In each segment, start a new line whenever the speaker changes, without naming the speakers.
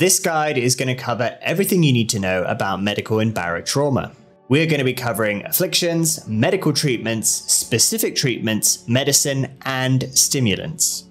This guide is going to cover everything you need to know about medical and barotrauma. We're going to be covering afflictions, medical treatments, specific treatments, medicine, and stimulants.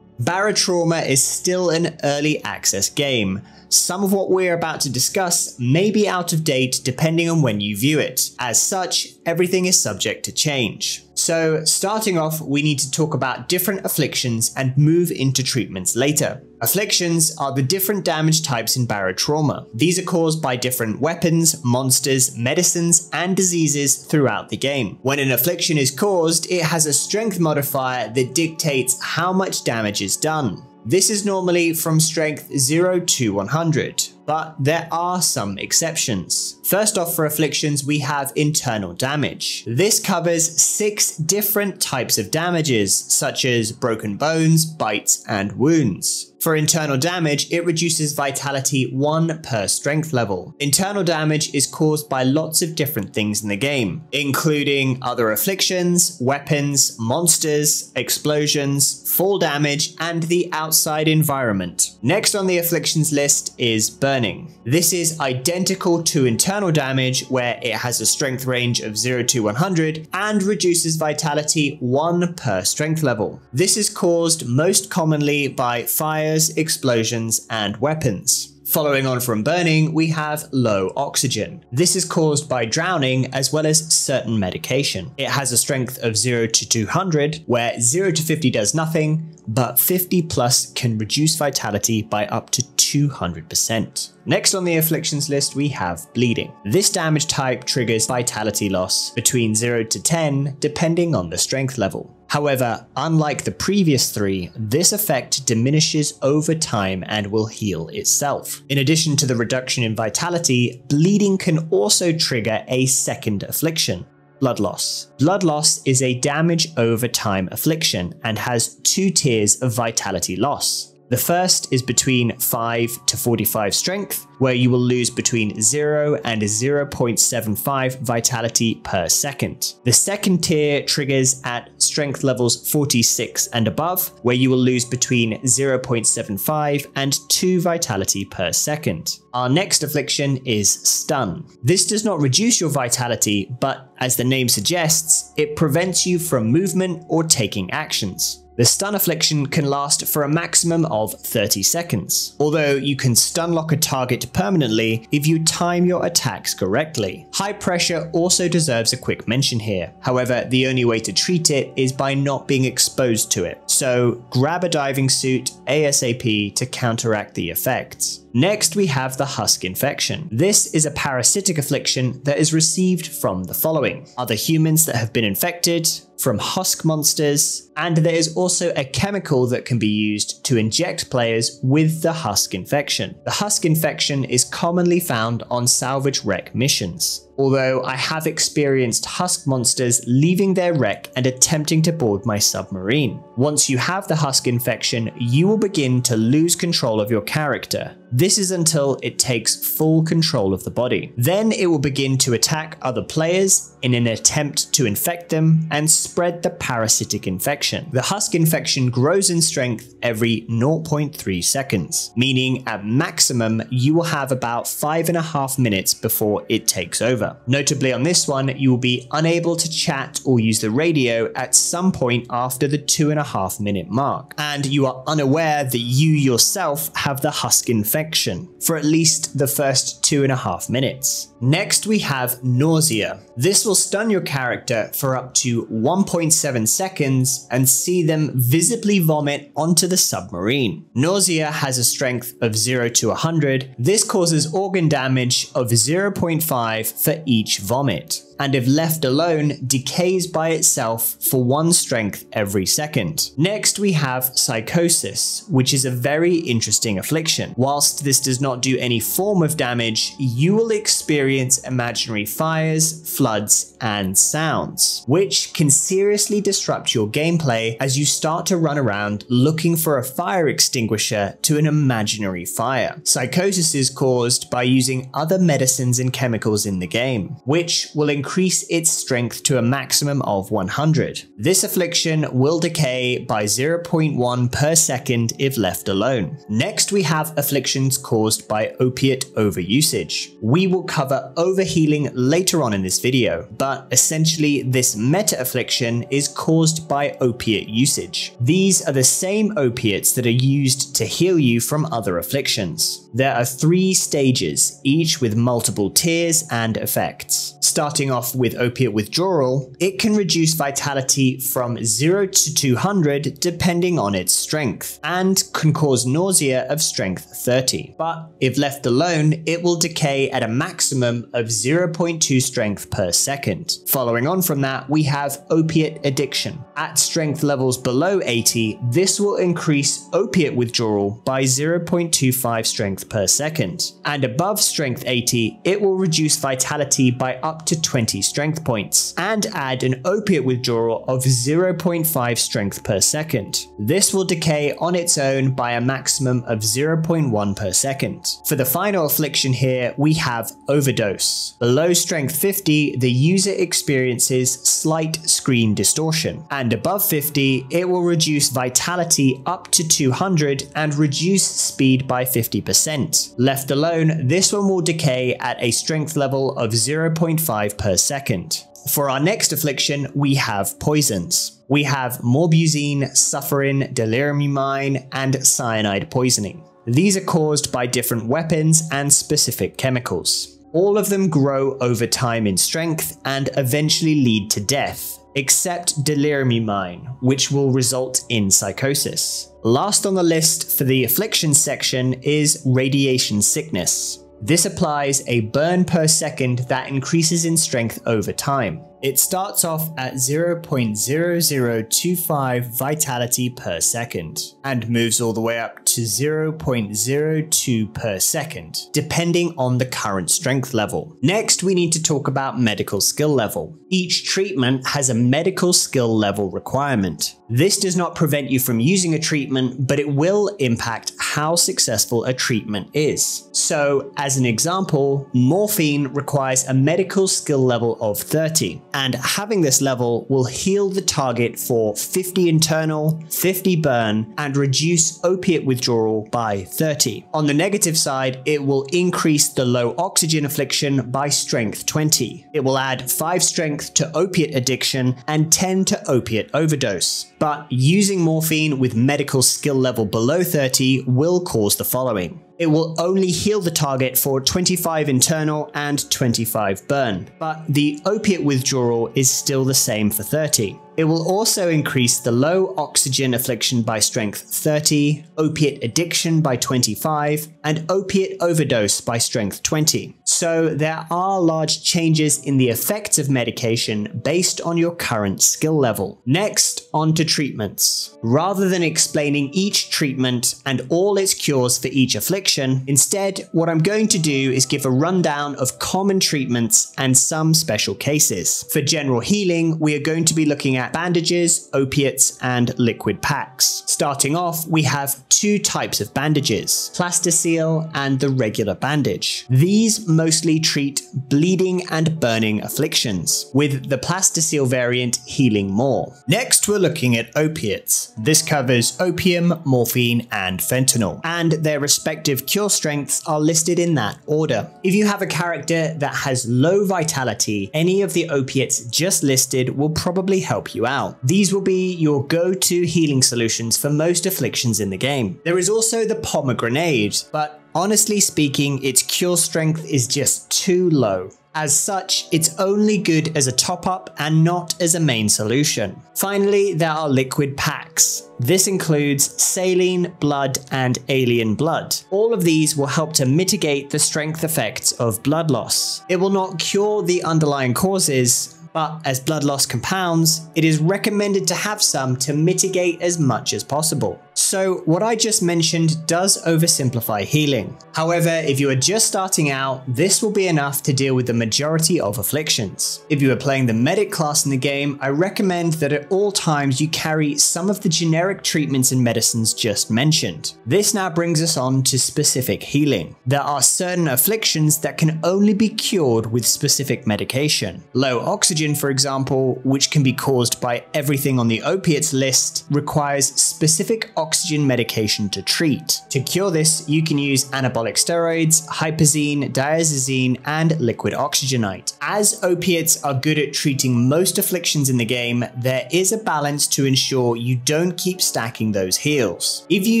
Barotrauma is still an early access game. Some of what we're about to discuss may be out of date depending on when you view it. As such, everything is subject to change. So, starting off, we need to talk about different afflictions and move into treatments later. Afflictions are the different damage types in barotrauma. These are caused by different weapons, monsters, medicines, and diseases throughout the game. When an affliction is caused, it has a strength modifier that dictates how much damage is done. This is normally from strength 0 to 100 but there are some exceptions. First off, for afflictions, we have internal damage. This covers six different types of damages, such as broken bones, bites, and wounds. For internal damage, it reduces vitality 1 per strength level. Internal damage is caused by lots of different things in the game, including other afflictions, weapons, monsters, explosions, fall damage, and the outside environment. Next on the afflictions list is burn burning. This is identical to internal damage where it has a strength range of 0 to 100 and reduces vitality 1 per strength level. This is caused most commonly by fires, explosions, and weapons. Following on from burning, we have low oxygen. This is caused by drowning as well as certain medication. It has a strength of 0 to 200, where 0 to 50 does nothing, but 50 plus can reduce vitality by up to 200%. Next on the afflictions list, we have bleeding. This damage type triggers vitality loss between 0 to 10, depending on the strength level. However, unlike the previous three, this effect diminishes over time and will heal itself. In addition to the reduction in vitality, bleeding can also trigger a second affliction, blood loss. Blood loss is a damage over time affliction and has two tiers of vitality loss. The first is between 5 to 45 strength, where you will lose between 0 and 0.75 vitality per second. The second tier triggers at strength levels 46 and above, where you will lose between 0.75 and 2 vitality per second. Our next affliction is stun. This does not reduce your vitality, but as the name suggests, it prevents you from movement or taking actions. The stun affliction can last for a maximum of 30 seconds, although you can stun lock a target permanently if you time your attacks correctly. High pressure also deserves a quick mention here, however the only way to treat it is by not being exposed to it, so grab a diving suit ASAP to counteract the effects. Next, we have the husk infection. This is a parasitic affliction that is received from the following other humans that have been infected, from husk monsters, and there is also a chemical that can be used to inject players with the husk infection. The husk infection is commonly found on salvage wreck missions although I have experienced husk monsters leaving their wreck and attempting to board my submarine. Once you have the husk infection, you will begin to lose control of your character. This is until it takes full control of the body. Then it will begin to attack other players in an attempt to infect them and spread the parasitic infection. The husk infection grows in strength every 0.3 seconds, meaning at maximum you will have about 5.5 minutes before it takes over. Notably on this one, you will be unable to chat or use the radio at some point after the two and a half minute mark, and you are unaware that you yourself have the husk infection for at least the first two and a half minutes. Next, we have nausea. This will stun your character for up to 1.7 seconds and see them visibly vomit onto the submarine. Nausea has a strength of 0 to 100. This causes organ damage of 0.5 for each vomit and if left alone, decays by itself for one strength every second. Next, we have psychosis, which is a very interesting affliction. Whilst this does not do any form of damage, you will experience imaginary fires, floods, and sounds, which can seriously disrupt your gameplay as you start to run around looking for a fire extinguisher to an imaginary fire. Psychosis is caused by using other medicines and chemicals in the game, which will increase increase its strength to a maximum of 100. This affliction will decay by 0.1 per second if left alone. Next, we have afflictions caused by opiate overusage. We will cover overhealing later on in this video, but essentially this meta affliction is caused by opiate usage. These are the same opiates that are used to heal you from other afflictions. There are three stages, each with multiple tiers and effects. Starting off with opiate withdrawal, it can reduce vitality from 0 to 200 depending on its strength, and can cause nausea of strength 30. But if left alone, it will decay at a maximum of 0.2 strength per second. Following on from that, we have opiate addiction. At strength levels below 80, this will increase opiate withdrawal by 0.25 strength per second. And above strength 80, it will reduce vitality by up to 20 strength points, and add an opiate withdrawal of 0.5 strength per second. This will decay on its own by a maximum of 0.1 per second. For the final affliction here, we have overdose. Below strength 50, the user experiences slight screen distortion, and above 50, it will reduce vitality up to 200 and reduce speed by 50%. Left alone, this one will decay at a strength level of 0.5 per second. For our next affliction, we have poisons. We have morbusine, sufforin, deliriumine, and cyanide poisoning. These are caused by different weapons and specific chemicals. All of them grow over time in strength and eventually lead to death, except deliriumine, which will result in psychosis. Last on the list for the affliction section is radiation sickness. This applies a burn per second that increases in strength over time. It starts off at 0.0025 vitality per second and moves all the way up to 0.02 per second, depending on the current strength level. Next, we need to talk about medical skill level. Each treatment has a medical skill level requirement. This does not prevent you from using a treatment, but it will impact how successful a treatment is. So, as an example, morphine requires a medical skill level of 30 and having this level will heal the target for 50 internal, 50 burn, and reduce opiate withdrawal by 30. On the negative side, it will increase the low oxygen affliction by strength 20. It will add 5 strength to opiate addiction and 10 to opiate overdose. But using morphine with medical skill level below 30 will cause the following. It will only heal the target for 25 internal and 25 burn, but the opiate withdrawal is still the same for 30. It will also increase the low oxygen affliction by strength 30, opiate addiction by 25, and opiate overdose by strength 20. So there are large changes in the effects of medication based on your current skill level. Next, on to treatments. Rather than explaining each treatment and all its cures for each affliction, instead, what I'm going to do is give a rundown of common treatments and some special cases. For general healing, we are going to be looking at bandages, opiates, and liquid packs. Starting off, we have two types of bandages, Plastiseal and the regular bandage. These mostly treat bleeding and burning afflictions, with the Plastiseal variant healing more. Next, we're looking at opiates. This covers opium, morphine, and fentanyl, and their respective cure strengths are listed in that order. If you have a character that has low vitality, any of the opiates just listed will probably help you out. These will be your go-to healing solutions for most afflictions in the game. There is also the pomegranate, but honestly speaking, its cure strength is just too low. As such, it's only good as a top up and not as a main solution. Finally, there are liquid packs. This includes saline, blood, and alien blood. All of these will help to mitigate the strength effects of blood loss. It will not cure the underlying causes, but as blood loss compounds, it is recommended to have some to mitigate as much as possible. So what I just mentioned does oversimplify healing. However, if you are just starting out, this will be enough to deal with the majority of afflictions. If you are playing the medic class in the game, I recommend that at all times you carry some of the generic treatments and medicines just mentioned. This now brings us on to specific healing. There are certain afflictions that can only be cured with specific medication. Low oxygen, for example, which can be caused by everything on the opiates list, requires specific oxygen medication to treat. To cure this, you can use anabolic steroids, hyperzine, deusizine, and liquid oxygenite. As opiates are good at treating most afflictions in the game, there is a balance to ensure you don't keep stacking those heals. If you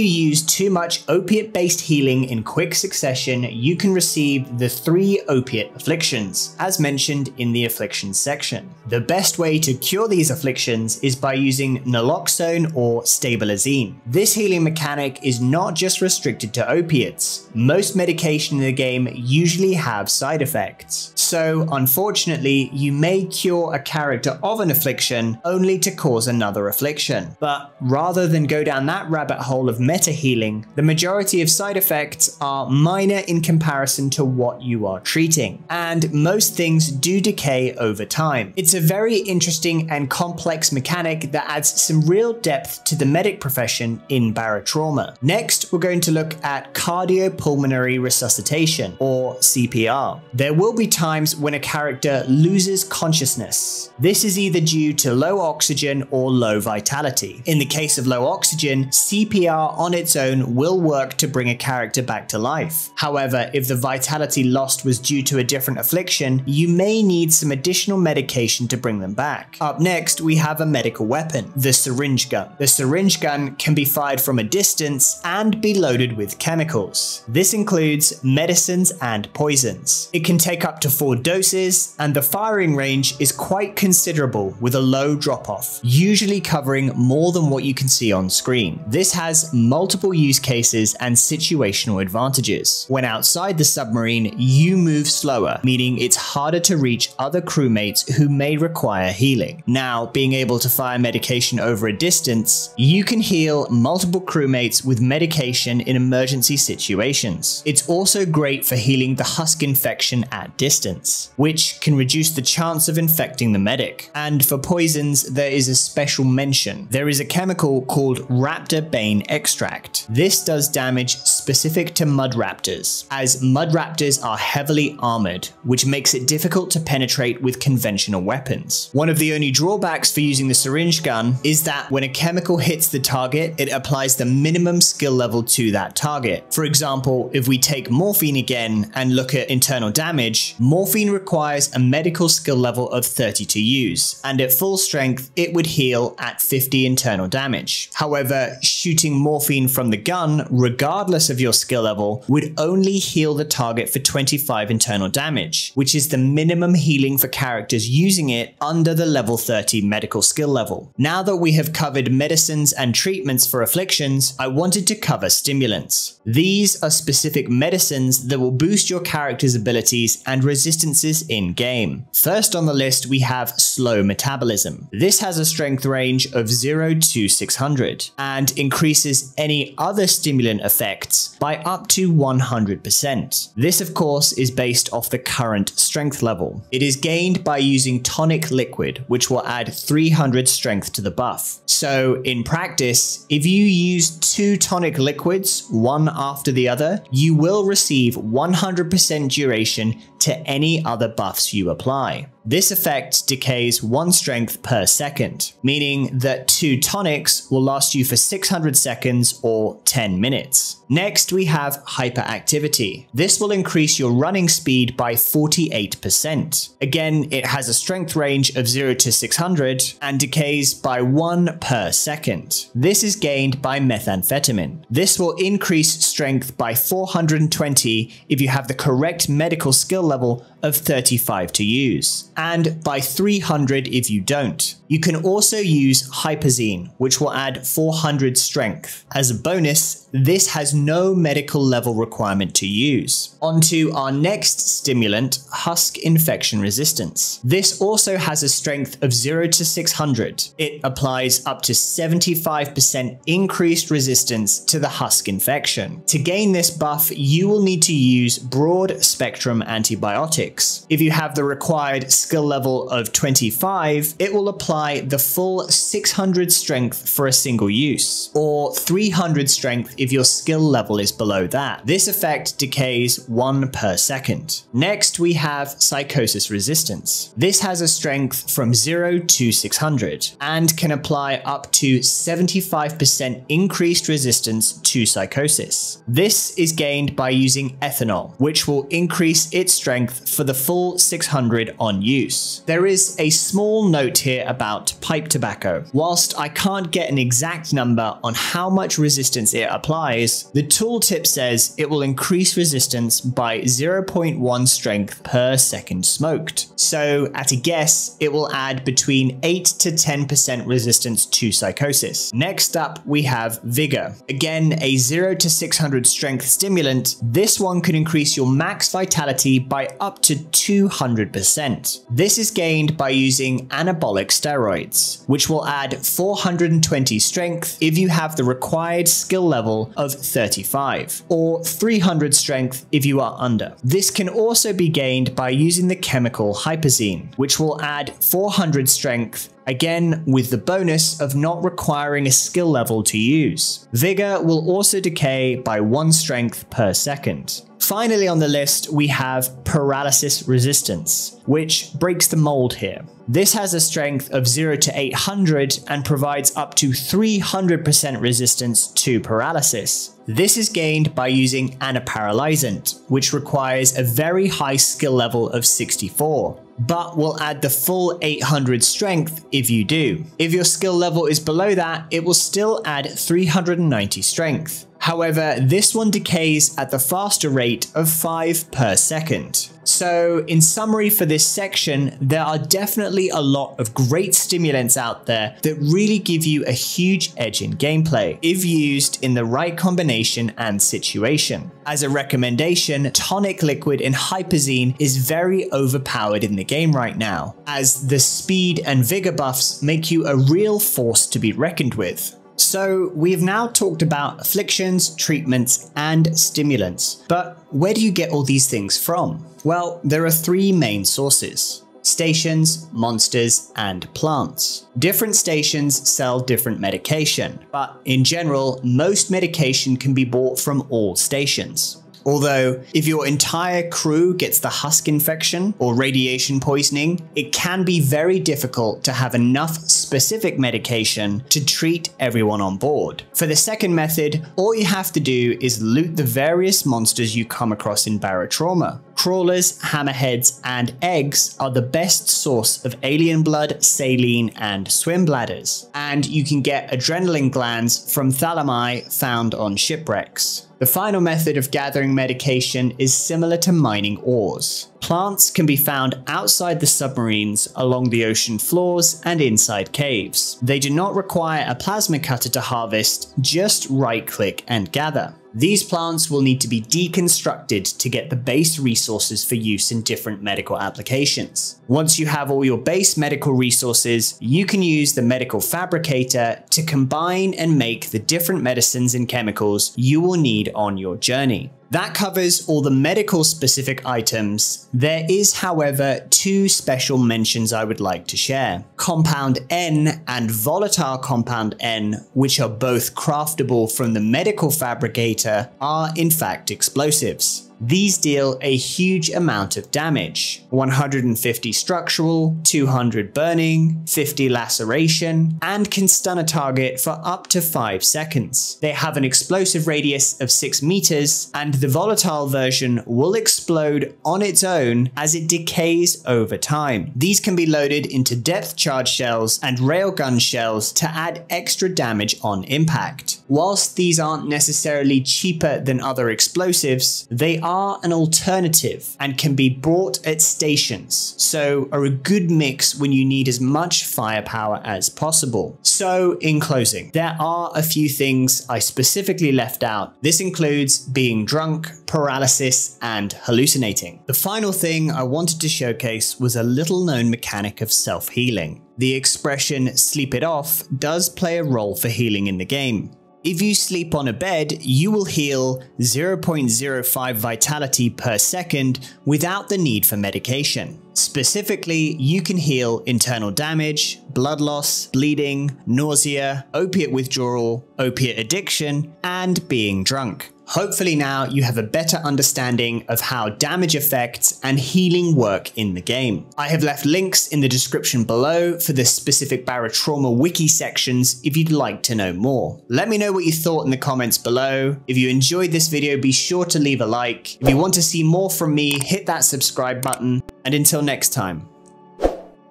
use too much opiate-based healing in quick succession, you can receive the three opiate afflictions, as mentioned in the afflictions section. The best way to cure these afflictions is by using naloxone or stabilozine. This healing mechanic is not just restricted to opiates. Most medication in the game usually have side effects. So unfortunately, you may cure a character of an affliction only to cause another affliction. But rather than go down that rabbit hole of meta healing, the majority of side effects are minor in comparison to what you are treating. And most things do decay over time. It's a very interesting and complex mechanic that adds some real depth to the medic profession in barotrauma. Next, we're going to look at cardiopulmonary resuscitation, or CPR. There will be times when a character loses consciousness. This is either due to low oxygen or low vitality. In the case of low oxygen, CPR on its own will work to bring a character back to life. However, if the vitality lost was due to a different affliction, you may need some additional medication to bring them back. Up next, we have a medical weapon, the syringe gun. The syringe gun can be fired from a distance and be loaded with chemicals. This includes medicines and poisons. It can take up to four doses, and the firing range is quite considerable with a low drop off, usually covering more than what you can see on screen. This has multiple use cases and situational advantages. When outside the submarine, you move slower, meaning it's harder to reach other crewmates who may require healing. Now, being able to fire medication over a distance, you can heal multiple crewmates with medication in emergency situations. It's also great for healing the husk infection at distance, which can reduce the chance of infecting the medic. And for poisons, there is a special mention. There is a chemical called Raptor Bane Extract. This does damage specific to mud raptors, as mud raptors are heavily armored, which makes it difficult to penetrate with conventional weapons. One of the only drawbacks for using the syringe gun is that when a chemical hits the target, it applies the minimum skill level to that target. For example, if we take morphine again and look at internal damage, morphine requires a medical skill level of 30 to use, and at full strength, it would heal at 50 internal damage. However, shooting morphine from the gun, regardless of your skill level, would only heal the target for 25 internal damage, which is the minimum healing for characters using it under the level 30 medical skill level. Now that we have covered medicines and treatments for afflictions, I wanted to cover stimulants. These are specific medicines that will boost your character's abilities and resistances in game. First on the list, we have slow metabolism. This has a strength range of 0 to 600 and increases any other stimulant effects by up to 100%. This, of course, is based off the current strength level. It is gained by using tonic liquid, which will add 300 strength to the buff. So, in practice, if you use two tonic liquids, one after the other, you will receive 100% duration to any other buffs you apply. This effect decays 1 strength per second, meaning that 2 tonics will last you for 600 seconds or 10 minutes. Next, we have hyperactivity. This will increase your running speed by 48%. Again, it has a strength range of 0 to 600 and decays by 1 per second. This is gained by methamphetamine. This will increase strength by 420 if you have the correct medical skill level of 35 to use, and by 300 if you don't. You can also use Hyperzine, which will add 400 strength. As a bonus, this has no medical level requirement to use. Onto our next stimulant, Husk Infection Resistance. This also has a strength of 0 to 600. It applies up to 75% increased resistance to the husk infection. To gain this buff, you will need to use broad spectrum antibiotics. If you have the required skill level of 25, it will apply the full 600 strength for a single use, or 300 strength if your skill level is below that. This effect decays 1 per second. Next, we have Psychosis Resistance. This has a strength from 0 to 600, and can apply up to 75% increased resistance to psychosis. This is gained by using ethanol, which will increase its strength for the full 600 on use. There is a small note here about pipe tobacco. Whilst I can't get an exact number on how much resistance it applies, the tooltip says it will increase resistance by 0.1 strength per second smoked. So at a guess, it will add between 8 to 10% resistance to psychosis. Next up, we have Vigor. Again, a 0 to 600 strength stimulant, this one could increase your max vitality by up to 200%. This is gained by using anabolic steroids, which will add 420 strength if you have the required skill level of 35, or 300 strength if you are under. This can also be gained by using the chemical Hyperzine, which will add 400 strength again with the bonus of not requiring a skill level to use. Vigor will also decay by 1 strength per second. Finally on the list, we have Paralysis Resistance, which breaks the mold here. This has a strength of 0 to 800 and provides up to 300% resistance to paralysis. This is gained by using Anaparalyzant, which requires a very high skill level of 64 but will add the full 800 strength if you do. If your skill level is below that, it will still add 390 strength. However, this one decays at the faster rate of 5 per second. So, in summary for this section, there are definitely a lot of great stimulants out there that really give you a huge edge in gameplay, if used in the right combination and situation. As a recommendation, Tonic Liquid and Hyperzine is very overpowered in the game right now, as the speed and vigor buffs make you a real force to be reckoned with. So, we've now talked about afflictions, treatments, and stimulants, but where do you get all these things from? Well, there are three main sources stations, monsters, and plants. Different stations sell different medication, but in general, most medication can be bought from all stations. Although, if your entire crew gets the husk infection or radiation poisoning, it can be very difficult to have enough specific medication to treat everyone on board. For the second method, all you have to do is loot the various monsters you come across in Barotrauma. Crawlers, hammerheads, and eggs are the best source of alien blood, saline, and swim bladders. And you can get adrenaline glands from thalami found on shipwrecks. The final method of gathering medication is similar to mining ores. Plants can be found outside the submarines, along the ocean floors, and inside caves. They do not require a plasma cutter to harvest, just right click and gather. These plants will need to be deconstructed to get the base resources for use in different medical applications. Once you have all your base medical resources, you can use the medical fabricator to combine and make the different medicines and chemicals you will need on your journey. That covers all the medical specific items. There is, however, two special mentions I would like to share. Compound N and Volatile Compound N, which are both craftable from the medical fabricator, are in fact explosives. These deal a huge amount of damage 150 structural, 200 burning, 50 laceration, and can stun a target for up to 5 seconds. They have an explosive radius of 6 meters, and the volatile version will explode on its own as it decays over time. These can be loaded into depth charge shells and railgun shells to add extra damage on impact. Whilst these aren't necessarily cheaper than other explosives, they are an alternative and can be bought at stations, so are a good mix when you need as much firepower as possible. So, in closing, there are a few things I specifically left out. This includes being drunk, paralysis, and hallucinating. The final thing I wanted to showcase was a little known mechanic of self healing. The expression sleep it off does play a role for healing in the game. If you sleep on a bed, you will heal 0.05 vitality per second without the need for medication. Specifically, you can heal internal damage, blood loss, bleeding, nausea, opiate withdrawal, opiate addiction, and being drunk. Hopefully now you have a better understanding of how damage effects and healing work in the game. I have left links in the description below for the specific Barotrauma wiki sections if you'd like to know more. Let me know what you thought in the comments below. If you enjoyed this video, be sure to leave a like. If you want to see more from me, hit that subscribe button. And until next time,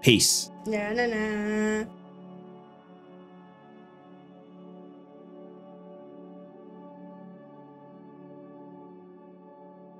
peace.
Na, na, na.